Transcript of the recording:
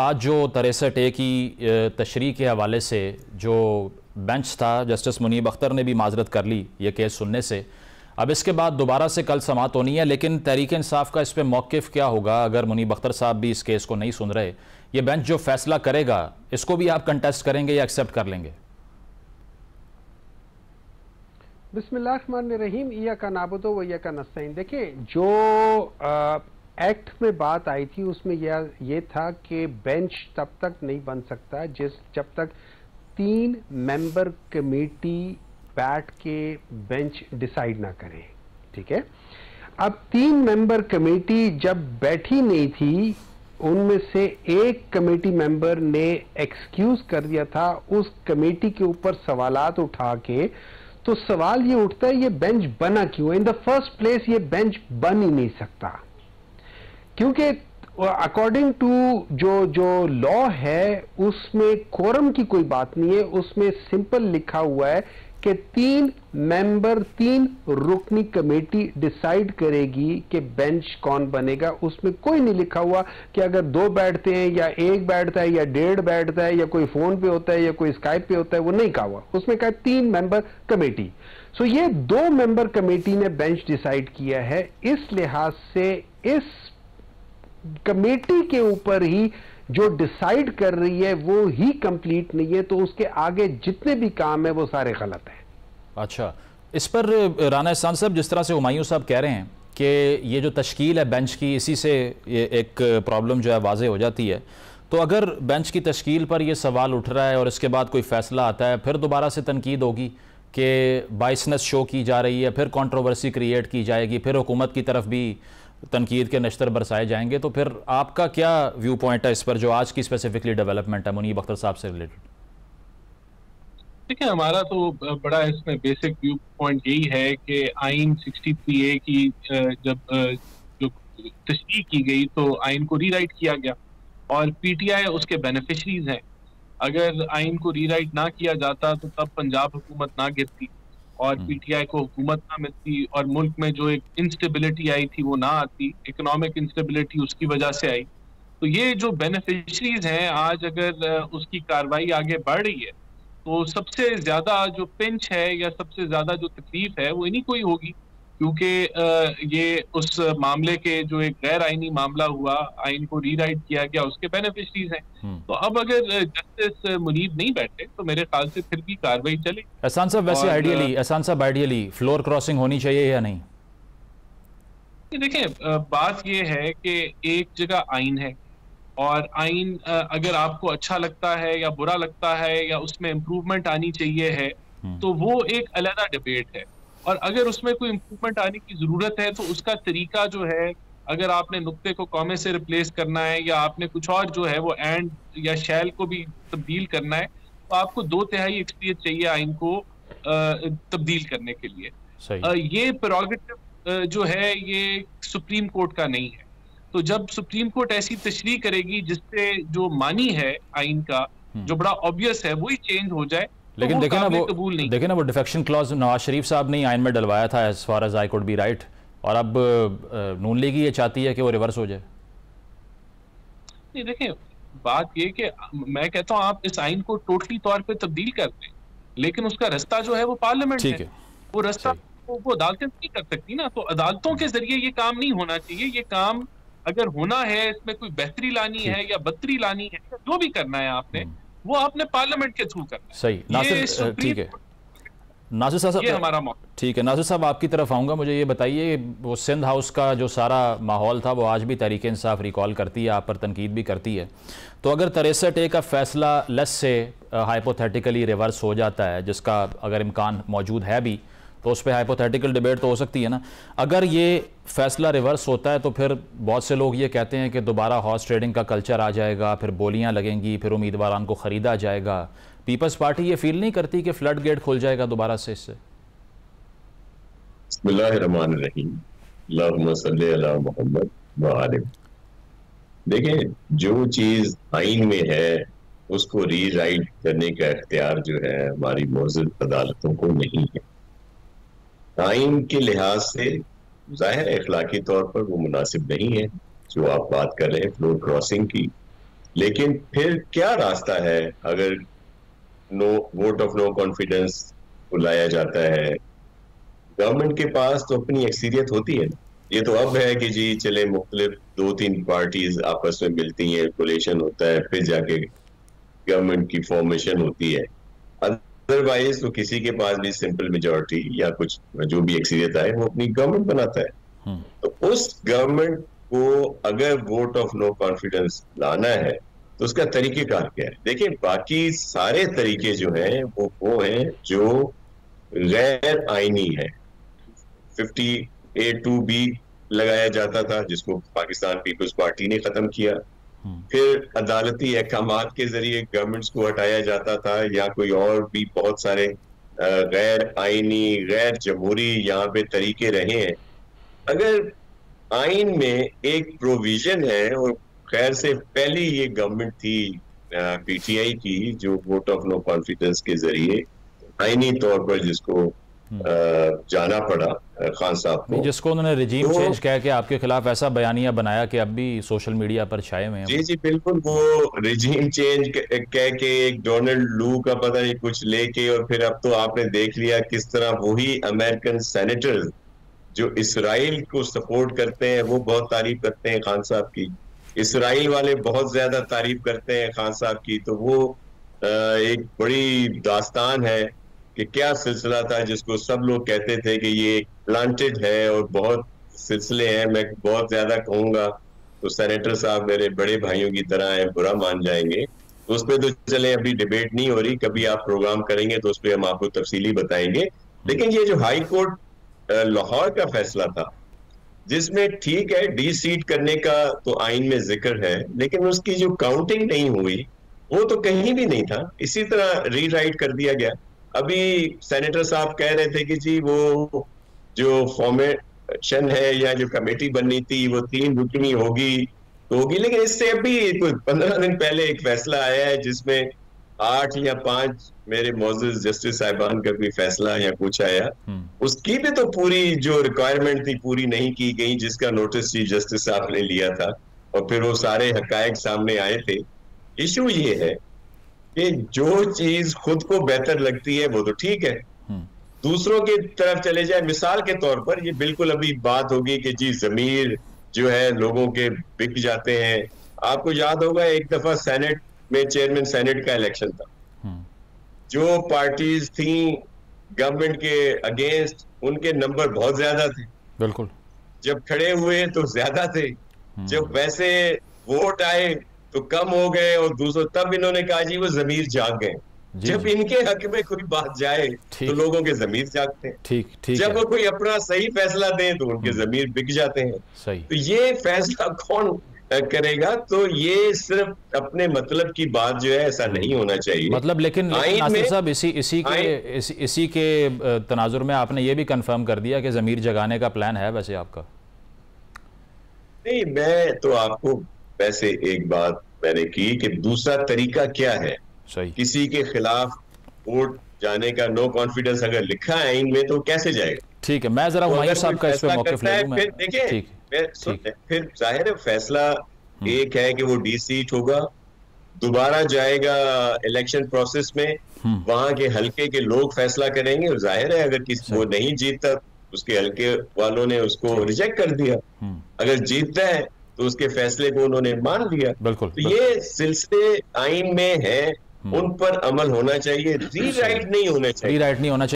आज जो तरेसठ ए की तशरी के हवाले से जो बेंच था जस्टिस मुनीब अख्तर ने भी माजरत कर ली ये केस सुनने से। अब इसके बाद दोबारा से कल समात होनी है लेकिन तहरीक इंसाफ का इस पर मौक़ क्या होगा अगर मुनीब अख्तर साहब भी इस केस को नहीं सुन रहे? ये बेंच जो फैसला करेगा इसको भी आप कंटेस्ट करेंगे या एक्सेप्ट कर लेंगे? रहीम या का नाबुदो व या का नस्तीन देखिए जो आ, एक्ट में बात आई थी, उसमें यह, ये था कि बेंच तब तक नहीं बन सकता, जिस, जब तक तीन मेंबर कमेटी बैठ के बेंच डिसाइड ना करें, ठीक है? अब तीन मेंबर कमेटी जब बैठी नहीं थी, उनमें से एक कमेटी मेंबर ने एक्सक्यूज कर दिया था, उस कमेटी के ऊपर सवालात उठा के तो सवाल ये उठता है, ये बेंच बना क्यों इन द फ़र्स्ट प्लेस ये बेंच बन ही नहीं सकता। क्योंकि अकॉर्डिंग टू जो जो लॉ है, उसमें कोरम की कोई बात नहीं है। उसमें सिंपल लिखा हुआ है कि तीन मेंबर तीन रुकनी कमेटी डिसाइड करेगी कि बेंच कौन बनेगा। उसमें कोई नहीं लिखा हुआ कि अगर दो बैठते हैं या एक बैठता है या डेढ़ बैठता है या कोई फ़ोन पे होता है या कोई स्काइप पे होता है, वो नहीं कहा हुआ। उसमें कहा तीन मेंबर कमेटी सो ये दो मेंबर कमेटी ने बेंच डिसाइड किया है। इस लिहाज से इस कमेटी के ऊपर ही जो डिसाइड कर रही है, वो ही कंप्लीट नहीं है तो उसके आगे जितने भी काम है, वो सारे गलत हैं। अच्छा इस पर राना एहसान साहब, जिस तरह से हुमायूं साहब कह रहे हैं कि ये जो तश्कील है बेंच की, इसी से ये एक प्रॉब्लम जो है वाजे हो जाती है। तो अगर बेंच की तश्कील पर यह सवाल उठ रहा है और इसके बाद कोई फ़ैसला आता है, फिर दोबारा से तनकीद होगी कि बाइसनेस शो की जा रही है, फिर कंट्रोवर्सी क्रिएट की जाएगी, फिर हुकूमत की तरफ़ भी तनकीद के नश्तर बरसाए जाएँगे तो फिर आपका क्या व्यू पॉइंट है इस पर जो आज की स्पेसिफिकली डेवलपमेंट है, मुनीब अख्तर साहब से रिलेटेड देखिए, हमारा तो बड़ा इसमें बेसिक व्यू पॉइंट यही है कि आइन 63 ए की जब जो तस्दीक की गई तो आइन को रीराइट किया गया और पीटीआई उसके बेनिफिशरीज हैं। अगर आइन को रीराइट ना किया जाता तो तब पंजाब हुकूमत ना गिरती। और पीटीआई हम्म। को हुकूमत ना मिलती और मुल्क में जो एक इंस्टेबिलिटी आई थी वो ना आती इकोनॉमिक इंस्टेबिलिटी उसकी वजह से आई तो ये जो बेनिफिशरीज हैं आज अगर उसकी कार्रवाई आगे बढ़ रही है तो सबसे ज़्यादा जो पिंच है या सबसे ज़्यादा जो तकलीफ़ है वो इन्हीं को ही होगी क्योंकि ये उस मामले के जो एक गैर आईनी मामला हुआ आइन को रीराइट किया गया उसके बेनिफिशरीज हैं हम्म। तो अब अगर जस्टिस मुनीब नहीं बैठे तो मेरे ख्याल से फिर भी कार्रवाई चले एहसान साहब वैसे आइडियली एहसान साहब आइडियली फ्लोर क्रॉसिंग होनी चाहिए या नहीं देखिए बात यह है कि एक जगह आइन है और आइन अगर आपको अच्छा लगता है या बुरा लगता है या उसमें इम्प्रूवमेंट आनी चाहिए है हम्म। तो वो एक अलग डिबेट है और अगर उसमें कोई इम्प्रूवमेंट आने की ज़रूरत है तो उसका तरीका जो है अगर आपने नुक्ते को कॉमे से रिप्लेस करना है या आपने कुछ और जो है वो एंड या शैल को भी तब्दील करना है तो आपको दो तिहाई एक्सपीरियंस चाहिए आइन को तब्दील करने के लिए। ये प्रोगेटिव जो है ये सुप्रीम कोर्ट का नहीं है। तो जब सुप्रीम कोर्ट ऐसी तशरी करेगी जिससे जो मानी है आइन का हम्म। जो बड़ा ऑब्वियस है वही चेंज हो जाए लेकिन देखे ना वो देखे ना वो डिफेक्शन क्लॉज नवाज़ शरीफ साहब ने आइन में डलवाया था as far as I could be right और अब नून लीग ये चाहती है कि वो रिवर्स हो जाए। नहीं देखें बात ये कि मैं कहता हूँ आप इस आइन को टोटली तौर पे तब्दील कर दें लेकिन उसका रास्ता जो है वो पार्लियामेंट है।, है। वो रास्ता वो, वो अदालतें नहीं कर सकती ना तो अदालतों के ज़रिए ये काम नहीं होना चाहिए। ये काम अगर होना है इसमें कोई बेहतरी लानी है या बदतरी लानी है जो भी करना है आपने हम्म। वो आपने पार्लियामेंट के थ्रू करना सही। नासिर ठीक है। नासिर साहब हमारा ठीक है। नासिर साहब आपकी तरफ़ आऊँगा। मुझे ये बताइए वो सिंध हाउस का जो सारा माहौल था वो आज भी तरीके इंसाफ रिकॉल करती है आप पर तनकीद भी करती है। तो अगर तिरसठ ए का फैसला लस से हाइपोथेटिकली रिवर्स हो जाता है जिसका अगर इम्कान मौजूद है भी तो उस पर हाइपोथेटिकल डिबेट तो हो सकती है ना। अगर ये फैसला रिवर्स होता है तो फिर बहुत से लोग ये कहते हैं कि दोबारा हॉर्स ट्रेडिंग का कल्चर आ जाएगा, फिर बोलियाँ लगेंगी, फिर उम्मीदवार को ख़रीदा जाएगा। पीपल्स पार्टी ये फील नहीं करती कि फ्लड गेट खुल जाएगा दोबारा से इससे? देखें जो चीज़ आइन में है, उसको री राइट करने का इख्तियार जो है, हमारी मौजूद अदालतों को नहीं है। टाइम के लिहाज से ज़ाहिर अखलाकी तौर पर वो मुनासिब नहीं है, जो आप बात कर रहे हैं फ्लोर क्रॉसिंग की। लेकिन फिर क्या रास्ता है अगर no vote of no confidence को लाया जाता है? गवर्नमेंट के पास तो अपनी अक्सरियत होती है। ये तो अब है कि जी, चले मुख्तलिफ़ दो तीन पार्टीज़ आपस में मिलती हैं कोलेशन होता है, फिर जाके गवर्नमेंट की फॉर्मेशन होती है। अदरवाइज़ तो किसी के पास भी सिंपल मेजोरिटी या कुछ जो भी अक्सरियत आए वो अपनी गवर्नमेंट बनाता है हम्म। तो उस गवर्नमेंट को अगर वोट ऑफ़ नो कॉन्फिडेंस लाना है तो उसका तरीकेकार क्या है देखिए बाकी सारे तरीके जो हैं वो वो हैं जो गैर आईनी है फिफ्टी ए टू बी लगाया जाता था जिसको पाकिस्तान पीपल्स पार्टी ने खत्म किया। फिर अदालती अहकाम के ज़रिए गवर्नमेंट्स को हटाया जाता था, या कोई और भी बहुत सारे गैर आइनी गैर जमहूरी यहाँ पे तरीके रहे हैं अगर आइन में एक प्रोविज़न है, और खैर से पहली ये गवर्नमेंट थी पीटीआई की, जो वोट ऑफ़ नो कॉन्फिडेंस के ज़रिए आइनी तौर पर जिसको। जाना पड़ा खान साहब को। जिसको उन्होंने रिजीम तो, चेंज कह के आपके खिलाफ ऐसा बयानिया बनाया कि अब भी सोशल मीडिया पर छाए हुए हैं जी जी बिल्कुल वो रिजीम चेंज कह के एक डोनाल्ड लू का पता नहीं कुछ लेके और फिर अब तो आपने देख लिया किस तरह वही अमेरिकन सेनेटर्स जो इसराइल को सपोर्ट करते हैं वो बहुत तारीफ़ करते हैं खान साहब की। इसराइल वाले बहुत ज़्यादा तारीफ़ करते हैं खान साहब की तो वो एक बड़ी दास्तान है। कि क्या सिलसिला था जिसको सब लोग कहते थे कि ये प्लांटेड है और बहुत सिलसिले हैं, मैं बहुत ज़्यादा कहूँगा। तो सेनेटर साहब मेरे बड़े भाइयों की तरह हैं बुरा मान जाएँगे। तो उस पर तो चले, अभी डिबेट नहीं हो रही, कभी आप प्रोग्राम करेंगे तो उस पर हम आपको तफसीली बताएँगे। लेकिन ये जो हाई कोर्ट लाहौर का फैसला था, जिसमें ठीक है डी सीट करने का तो आइन में ज़िक्र है, लेकिन उसकी जो काउंटिंग नहीं हुई, वो तो कहीं भी नहीं था। इसी तरह रीराइट कर दिया गया। अभी सेनेटर साहब कह रहे थे कि जी वो जो फॉर्मेशन है या जो कमेटी बननी थी वो तीन रुकनी होगी तो होगी। लेकिन इससे अभी कुछ पंद्रह दिन पहले एक फैसला आया है जिसमें आठ या पाँच मेरे मोजिज जस्टिस साहिबान का कोई फैसला या कुछ आया। हम्म। उसकी भी तो पूरी जो रिक्वायरमेंट थी पूरी नहीं की गई जिसका नोटिस चीफ जस्टिस साहब ने लिया था। और फिर वो सारे हकायक सामने आए थे। इशू ये है कि जो चीज़ खुद को बेहतर लगती है वो तो ठीक है हम्म। दूसरों की तरफ़ चले जाए मिसाल के तौर पर ये बिल्कुल अभी बात होगी कि जी जमीर जो है लोगों के बिक जाते हैं आपको याद होगा एक दफ़ा सेनेट में चेयरमैन सेनेट का इलेक्शन था हम्म। जो पार्टीज़ थी गवर्नमेंट के अगेंस्ट उनके नंबर बहुत ज़्यादा थे बिल्कुल जब खड़े हुए तो ज़्यादा थे हम्म। जब वैसे वोट आए तो कम हो गए और दूसरों तब इन्होंने कहा जी वो जमीर जाग गए। जब इनके हक में कोई बात जाए तो लोगों के जमीर जागते हैं। ठीक ठीक जब वो कोई अपना सही फैसला दे तो उनके हम्म। जमीर बिक जाते हैं। सही। तो ये फैसला कौन करेगा? तो ये सिर्फ़ अपने मतलब की बात जो है ऐसा नहीं होना चाहिए। मतलब लेकिन नासिर साहब इसी इसी के इस, इसी के तनाजुर में आपने ये भी कंफर्म कर दिया कि जमीर जगाने का प्लान है वैसे आपका। नहीं मैं तो आपको वैसे एक बात मैंने की कि दूसरा तरीका क्या है? सही। किसी के खिलाफ वोट जाने का नो कॉन्फिडेंस अगर लिखा है इनमें तो कैसे जाएगा? ठीक है मैं जरा तो साहब का इस पे मौके ले लूँ देखिए फिर ज़ाहिर है फैसला हम्म। एक है कि वो डी सीट होगा दोबारा जाएगा इलेक्शन प्रोसेस में हम्म। वहाँ के हल्के के लोग फैसला करेंगे और ज़ाहिर है अगर किसी वो नहीं जीतता उसके हल्के वालों ने उसको रिजेक्ट कर दिया। हम्म। अगर जीतता है तो उसके फैसले को उन्होंने मान लिया। बिल्कुल तो ये सिलसिले आइन में है उन पर अमल होना चाहिए। रीराइट नहीं होना चाहिए। रीराइट नहीं होना चाहिए।